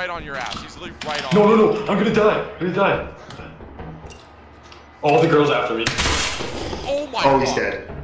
right on your ass. He's literally right on. No, no, no! I'm gonna die! I'm gonna die! All the girls after me. Oh my Oh, god. he's dead.